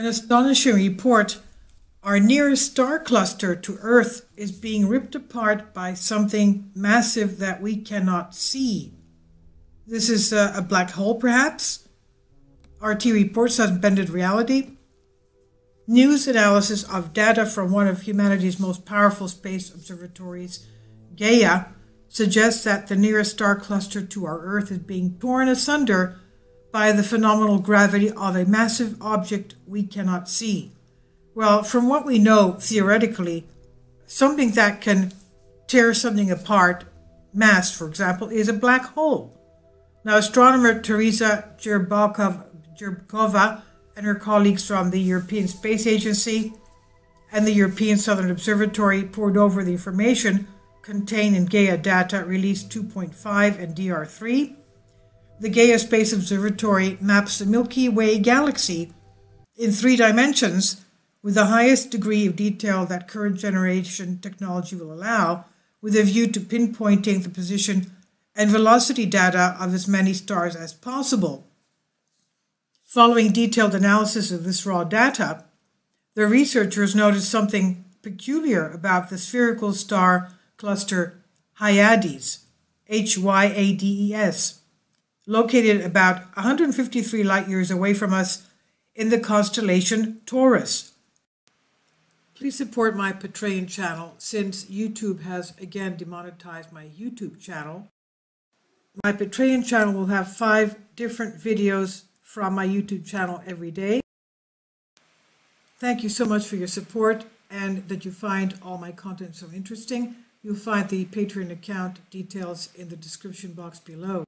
An astonishing report. Our nearest star cluster to Earth is being ripped apart by something massive that we cannot see. This is a, a black hole, perhaps? RT reports suspended reality. News analysis of data from one of humanity's most powerful space observatories, Gaia, suggests that the nearest star cluster to our Earth is being torn asunder by the phenomenal gravity of a massive object we cannot see. Well, from what we know theoretically, something that can tear something apart, mass, for example, is a black hole. Now, astronomer Tereza Jerabkova and her colleagues from the European Space Agency and the European Southern Observatory poured over the information contained in Gaia data release 2.5 and DR3 the Gaia Space Observatory maps the Milky Way galaxy in three dimensions with the highest degree of detail that current generation technology will allow, with a view to pinpointing the position and velocity data of as many stars as possible. Following detailed analysis of this raw data, the researchers noticed something peculiar about the spherical star cluster Hyades, H Y A D E S located about 153 light years away from us in the constellation Taurus. Please support my Patreon channel since YouTube has again demonetized my YouTube channel. My Patreon channel will have five different videos from my YouTube channel every day. Thank you so much for your support and that you find all my content so interesting. You'll find the Patreon account details in the description box below.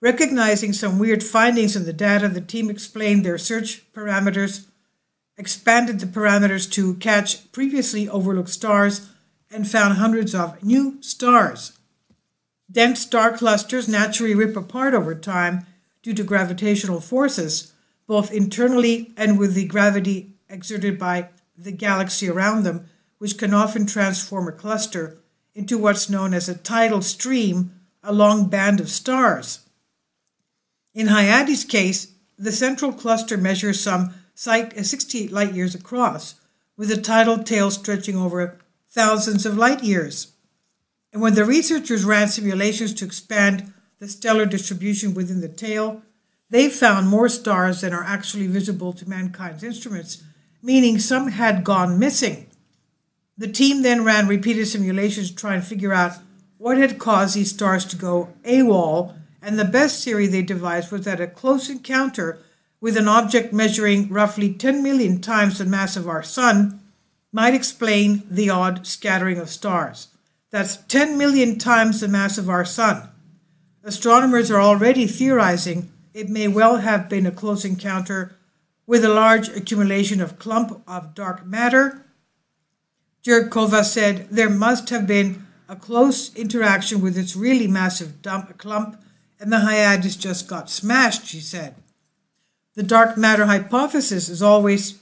Recognizing some weird findings in the data, the team explained their search parameters, expanded the parameters to catch previously overlooked stars, and found hundreds of new stars. Dense star clusters naturally rip apart over time due to gravitational forces, both internally and with the gravity exerted by the galaxy around them, which can often transform a cluster into what's known as a tidal stream, a long band of stars. In Hyades' case, the central cluster measures some uh, 68 light years across, with a tidal tail stretching over thousands of light years. And when the researchers ran simulations to expand the stellar distribution within the tail, they found more stars than are actually visible to mankind's instruments, meaning some had gone missing. The team then ran repeated simulations to try and figure out what had caused these stars to go AWOL and the best theory they devised was that a close encounter with an object measuring roughly 10 million times the mass of our Sun might explain the odd scattering of stars. That's 10 million times the mass of our Sun. Astronomers are already theorizing it may well have been a close encounter with a large accumulation of clump of dark matter. Jerabkova said there must have been a close interaction with its really massive dump, clump and the Hyades just got smashed, she said. The dark matter hypothesis is always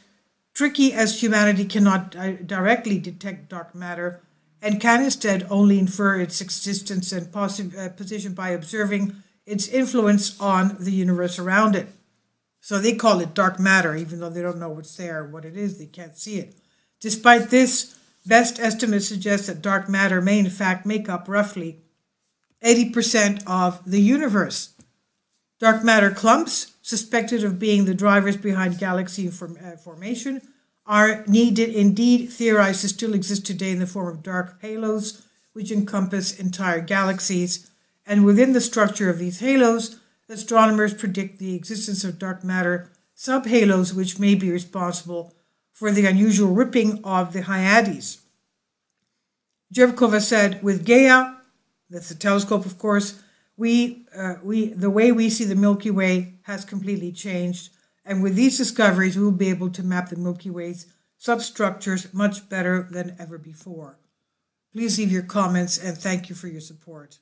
tricky as humanity cannot di- directly detect dark matter and can instead only infer its existence and uh, position by observing its influence on the universe around it. So they call it dark matter, even though they don't know what's there, what it is, they can't see it. Despite this, best estimates suggest that dark matter may in fact make up roughly 80% of the universe. Dark matter clumps, suspected of being the drivers behind galaxy form, uh, formation, are needed indeed theorized to still exist today in the form of dark halos, which encompass entire galaxies. And within the structure of these halos, astronomers predict the existence of dark matter subhalos, which may be responsible for the unusual ripping of the Hyades. Jerabkova said, with Gaia, that's the telescope, of course. We, uh, we, the way we see the Milky Way has completely changed. And with these discoveries, we will be able to map the Milky Way's substructures much better than ever before. Please leave your comments and thank you for your support.